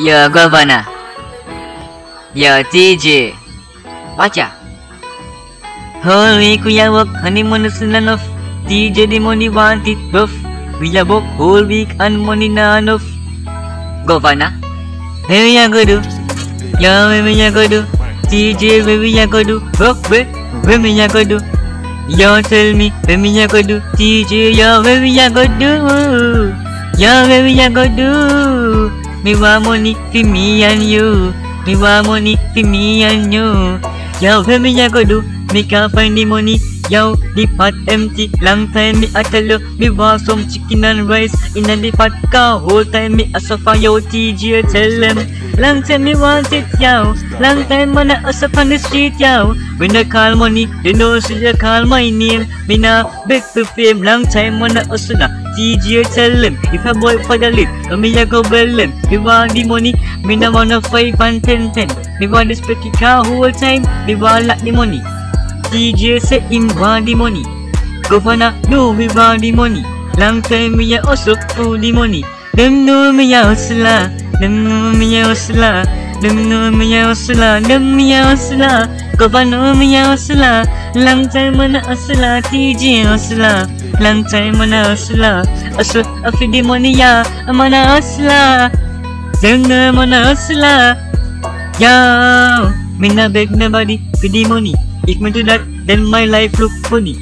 Your governor. Your TJ. Baca. Holy kuya work honeymoon sunan of TJ the money want it buff. We are book whole week and money none of. Governor. We do. Yeah, where we are go do. We are go do. Buff where we are go do. You tell me we are go do. TJ yeah where we are go do. Yeah where we. Me want money for me and you. Me want money for me and you. Where we are go do. Me can't find the money. Yo, the pot empty. Long time me a tell you, me want some chicken and rice in the pot car. Whole time me a suffer yo TJ tell them. Long time me want it yo. Long time man a hustle on the street yo. When I call money, they know see you call my name. Me nah beg for fame. Long time man a hustle na. TJ tell them if a boy for the lit, me a go bell them. Me want the money, me nah wanna five and ten ten. Me want the spectacle car whole time. Me want lot the money. DJ say him want money. Governor know we want money. Long time me a hustle for money. Them know me a hustler. Them know me a hustler. Them know me a hustler. Them me a hustler. Governor me a hustler. Long time man a hustler. TJ. Long time man a hustler. Hustle for the money yeah. I'm a hustler. Them know a hustler. Yo, me nah beg nobody for money. If me do that, then my life look funny.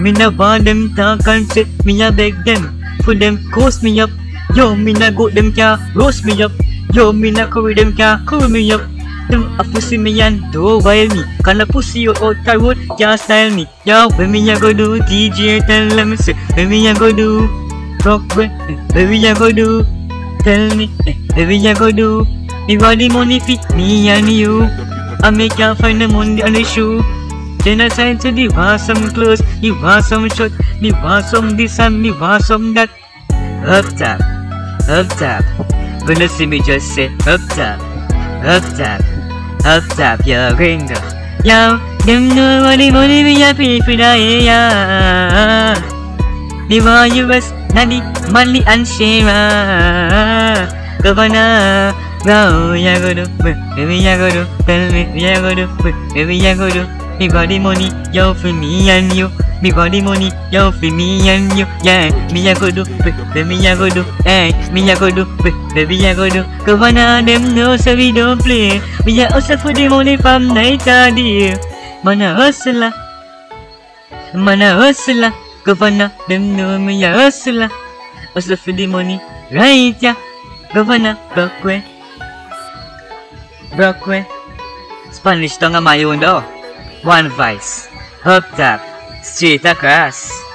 Me nah want them and say, me a beg them. For them coast me up. Yo, me nah go them can roast me up. Yo, me nah curry them can curry me up. Them a pussy me and do while me. Can a pussy out out the road, can't style me. Yo, when me a go do DJ, tell them say, when me a go do rock, eh, when me a go do. Tell me, eh, when me a go do. Me want the money fit me and you. I make can't find the money on the shoe. Then I sign to the want some clothes, you want some shirt, me want some this and me want some that. Up top, up top. When you see me just say up top, up top, up top, yeah, gringo. Yo, them know what the money me a pay for that, yeah. Me want US, Nadi, Manly and Shera. Governor, bro, ya go do, baby, ya go do, tell me, ya go do, baby, ya go do. Me got the money, yo, for me and you. Me got the money, yo, for me and you. Yeah, me a go do, baby, a go do. Hey, me a go do, baby, a go do. Governor, uh, them know so we don't play. We a hustle for the money from night to day. Man a hustler, uh. man a hustler. Uh. Governor, them know me a hustler. Hustle for the money, right yeah. Governor, Brockway. Brockway. Spanish to nga mayo do. One vice. hooked Up. Straight across.